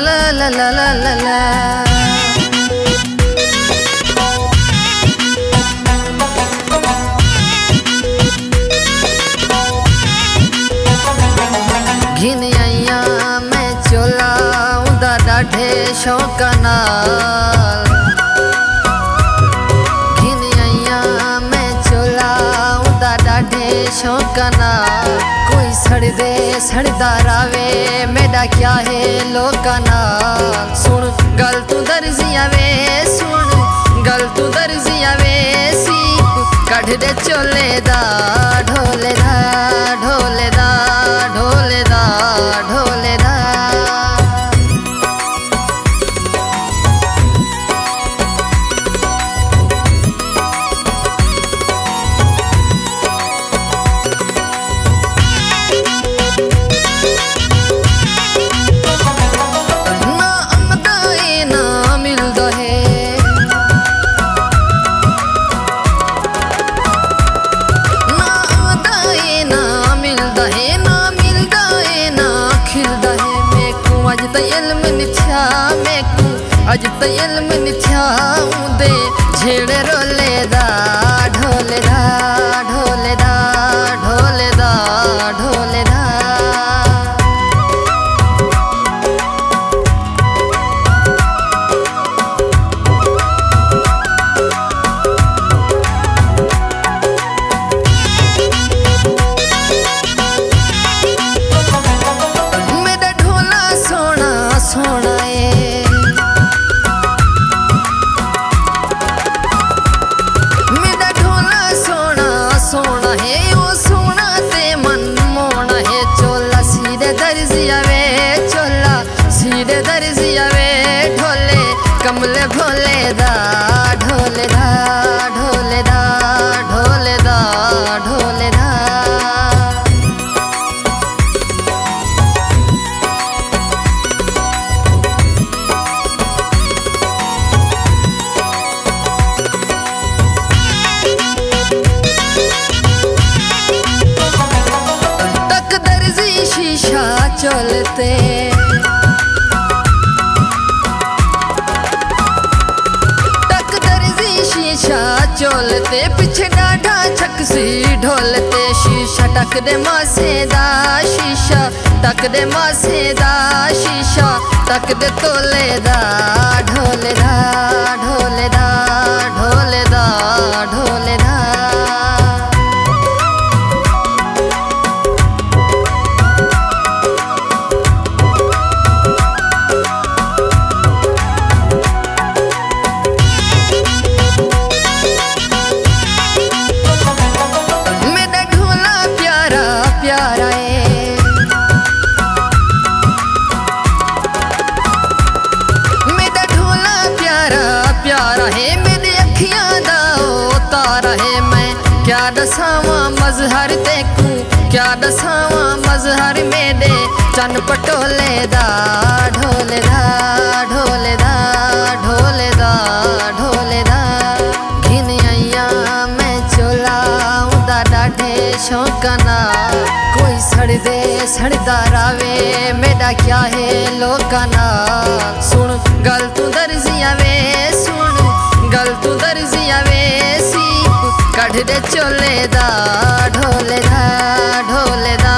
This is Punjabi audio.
la la la la la la la घिन आइया मैं चोला उदा डाढ़े शौकना ਡਾਢੇ ਨਾਲ ਕੋਈ ਸੜਦੇ, ਸੜਦਾ ਰਾਵੇ। ਮੇਰਾ ਕਿਆ ਹੈ ਲੋਕਾਂ ਨਾਲ? ਸੁਣ, ਗੱਲ ਤੂੰ ਦਰਜ਼ੀਆਂ ਵੇ, ਸੁਣ, ਗੱਲ ਤੂੰ ਦਰਜ਼ੀਆਂ ਵੇ। ਸੀ ਕੱਢ ਦੇ ਚੋਲੇ ਦਾ, ਢੋਲੇ ਦਾ। ਮੇਕੂ ਅੱਜ ਤਾਂ ਇਲਮ ਨਿਥਿਆ ਮੇਕੂ ਅੱਜ ਤਾਂ ਇਲਮ ਨਿਥਿਆ ਹੁੰਦੇ ਛੇੜੇ ਸੋਹਣਾ ਏ ਮੇਰਾ ਢੋਲਾ ਸੋਹਣਾ ਸੋਹਣਾ ਹੈ ਉਹ ਸੋਹਣਾ ਤੇ ਮਨਮੋਹਣਾ ਹੈ ਚੋਲਾ ਸਿਰੇ ਦਰਜ਼ੀਆ ਵੇ, ਚੋਲਾ ਸੀਦੇ ਦਰਜ਼ੀਆ ਵੇ। ਢੋਲੇ, ਕਮਲੇ ਭੋਲੇ ਦਾ, ਢੋਲੇ ਦਾ, ਢੋਲੇ що летить. ਟੱਕ ਦਰਜ਼ੀ ਸ਼ੀਸ਼ਾ ਝੋਲ ਤੇ ਪਿੱਛੇ ਡਾਢਾ ਛਕਸੀ ਢੋਲ ਤੇ ਸ਼ੀਸ਼ਾ ਟੱਕ ਦੇ ਮਾਸੇ ਦਾ ਸ਼ੀਸ਼ਾ ਟੱਕ ਦੇ ਮਾਸੇ ਦਾ ਸ਼ੀਸ਼ਾ ਟੱਕ ਦੇ ਤੋਲੇ ਦਾ ਢੋਲ ਦਾ ਰੋਂਦਾ ਰਹੇ ਮੈਂ? ਕਿਆ ਦਸਾਵਾਂ ਮਜ਼ਹਰ ਤੇ ਕੂ ਕਿਆ ਦਸਾਵਾਂ ਮਜ਼ਹਰ ਮੇਰੇ ਚੰਨ ਪਟੋਲੇ ਦਾ ਢੋਲੇ ਦਾ ਢੋਲੇ ਦਾ ਢੋਲੇ ਦਾ ਢੋਲੇ ਦਾ। ਖਿਨ ਆਇਆ ਮੈਂ ਚੋਲਾ, ਉਹਦਾ ਡਾਢੇ ਸ਼ੌਕਨਾ ਕੋਈ ਸੜਦੇ, ਸੜਦਾ ਰਾਵੇ ਮੇਰਾ ਕਿਆ ਹੈ ਲੋਕਾਂ ਨਾ ਸੁਣ, ਗੱਲ ਤੂੰ ਦਰਜ਼ੀ চলে দা ঢোলে দা ঢোলে দা